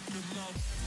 rock the love.